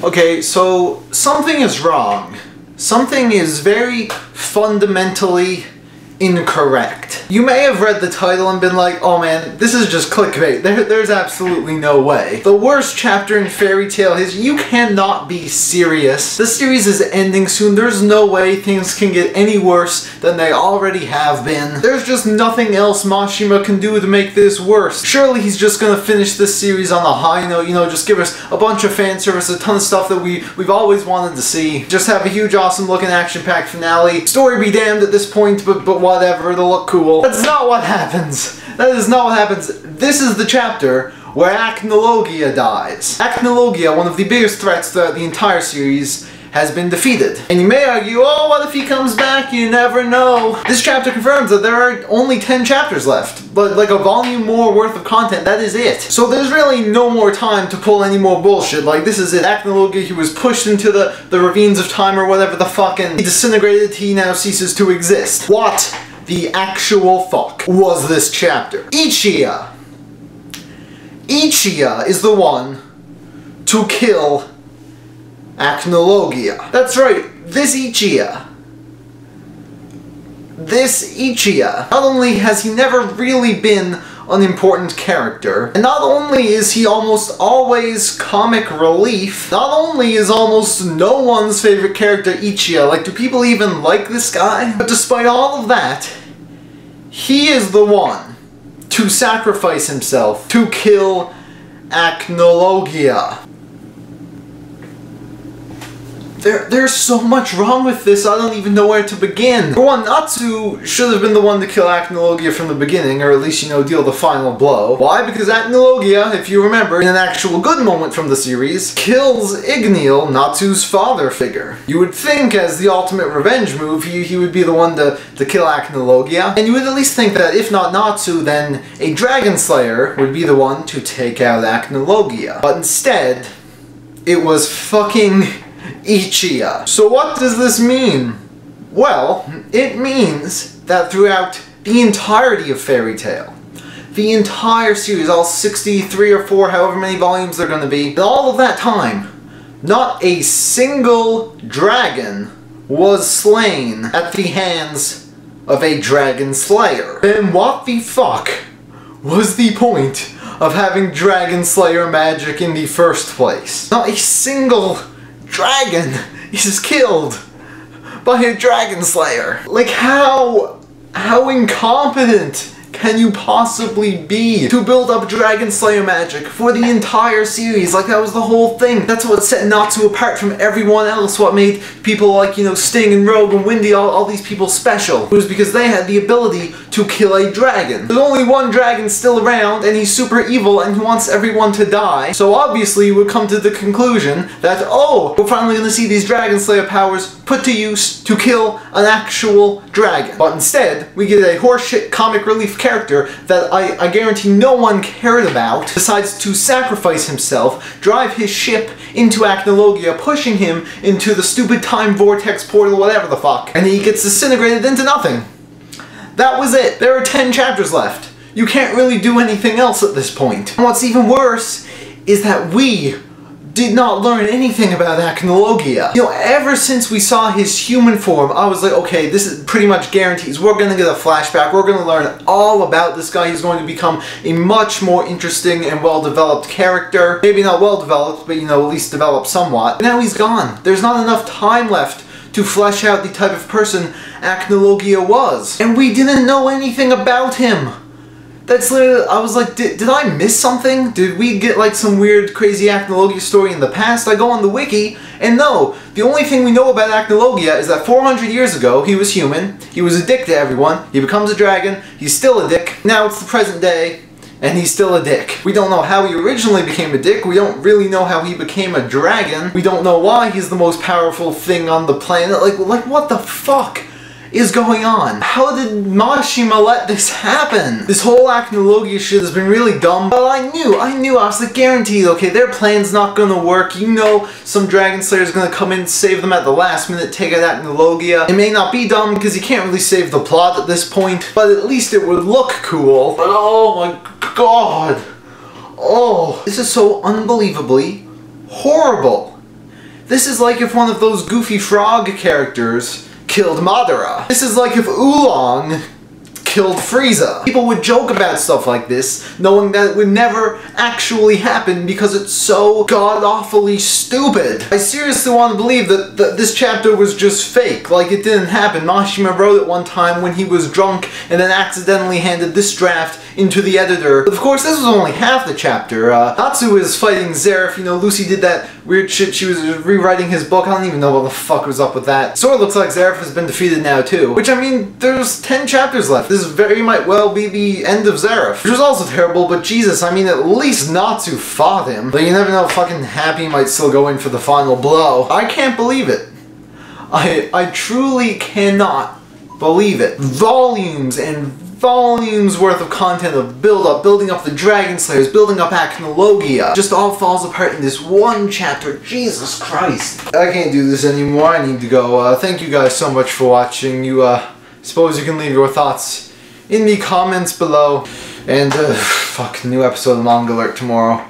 Okay, so something is wrong. Something is very fundamentally incorrect. You may have read the title and been like, oh man, this is just clickbait. There, there's absolutely no way. The worst chapter in Fairy Tail is you cannot be serious. The series is ending soon. There's no way things can get any worse than they already have been. There's just nothing else Mashima can do to make this worse. Surely he's just gonna finish this series on a high note, you know, just give us a bunch of fan service, a ton of stuff that we, we've always wanted to see. Just have a huge, awesome looking action-packed finale. Story be damned at this point, but, but whatever, it'll look cool. That's not what happens. That is not what happens. This is the chapter where Acnologia dies. Acnologia, one of the biggest threats throughout the entire series, has been defeated. And you may argue, oh, what if he comes back? You never know. This chapter confirms that there are only 10 chapters left, but like a volume more worth of content, that is it. So there's really no more time to pull any more bullshit. Like, this is it. Acnologia, he was pushed into the, the ravines of time or whatever the fuck, and he disintegrated, he now ceases to exist. What the actual fuck was this chapter? Ichiya. Ichiya is the one to kill Acnologia. That's right, this Ichiya. This Ichiya. Not only has he never really been an important character, and not only is he almost always comic relief, not only is almost no one's favorite character Ichiya, like do people even like this guy? But despite all of that, he is the one to sacrifice himself to kill Acnologia. There, there's so much wrong with this, I don't even know where to begin. For one, Natsu should have been the one to kill Acnologia from the beginning, or at least, you know, deal the final blow. Why? Because Acnologia, if you remember, in an actual good moment from the series, kills Igneel, Natsu's father figure. You would think, as the ultimate revenge move, he, he would be the one to, to kill Acnologia, and you would at least think that if not Natsu, then a Dragon Slayer would be the one to take out Acnologia. But instead, it was fucking Ichiya. So what does this mean? Well, it means that throughout the entirety of Fairy Tail, the entire series, all 63 or 4, however many volumes they're going to be, all of that time, not a single dragon was slain at the hands of a dragon slayer. Then what the fuck was the point of having dragon slayer magic in the first place? Not a single dragon is killed by a dragon slayer. Like how how incompetent can you possibly be to build up Dragon Slayer magic for the entire series? Like, that was the whole thing. That's what set Natsu apart from everyone else. What made people like, you know, Sting and Rogue and Wendy, all, all these people special. It was because they had the ability to kill a dragon. There's only one dragon still around, and he's super evil, and he wants everyone to die. So obviously, you would come to the conclusion that, oh, we're finally gonna see these Dragon Slayer powers put to use to kill an actual dragon. But instead, we get a horseshit comic relief character that I, I guarantee no one cared about decides to sacrifice himself, drive his ship into Acnologia, pushing him into the stupid time vortex portal, whatever the fuck, and he gets disintegrated into nothing. That was it. There are 10 chapters left. You can't really do anything else at this point. And what's even worse is that we did not learn anything about Acnologia. You know, ever since we saw his human form, I was like, okay, this is pretty much guarantees. We're gonna get a flashback. We're gonna learn all about this guy. He's going to become a much more interesting and well-developed character. Maybe not well-developed, but you know, at least developed somewhat. Now he's gone. There's not enough time left to flesh out the type of person Acnologia was. And we didn't know anything about him. That's literally, I was like, did, did I miss something? Did we get like some weird crazy Acnologia story in the past? I go on the wiki, and no, the only thing we know about Acnologia is that 400 years ago, he was human, he was a dick to everyone, he becomes a dragon, he's still a dick, now it's the present day, and he's still a dick. We don't know how he originally became a dick, we don't really know how he became a dragon, we don't know why he's the most powerful thing on the planet, like, like what the fuck? Is going on? How did Mashima let this happen? This whole Acnologia shit has been really dumb, but I knew, I knew, I was like guaranteed, okay, their plan's not gonna work, you know some Dragon Slayer's gonna come in, save them at the last minute, take out Acnologia. It may not be dumb, because you can't really save the plot at this point, but at least it would look cool. But oh my god, oh, this is so unbelievably horrible. This is like if one of those goofy frog characters killed Madara. This is like if Oolong killed Frieza. People would joke about stuff like this, knowing that it would never actually happen because it's so god-awfully stupid. I seriously want to believe that, that this chapter was just fake, like it didn't happen. Mashima wrote it one time when he was drunk and then accidentally handed this draft into the editor. But of course, this was only half the chapter. Uh, Natsu is fighting Zeref, you know, Lucy did that weird shit, she was rewriting his book, I don't even know what the fuck was up with that. So it looks like Zeref has been defeated now too, which I mean, there's 10 chapters left. This very might well be the end of Zeref, which was also terrible, but Jesus, I mean, at least Natsu fought him. But you never know, fucking Happy might still go in for the final blow. I can't believe it. I, I truly cannot believe it. Volumes and volumes worth of content of build up, building up the Dragon Slayers, building up Acnologia, just all falls apart in this one chapter. Jesus Christ. I can't do this anymore. I need to go. Uh, thank you guys so much for watching. You, uh, suppose you can leave your thoughts in the comments below. And, uh, fuck, new episode of Manga Alert tomorrow.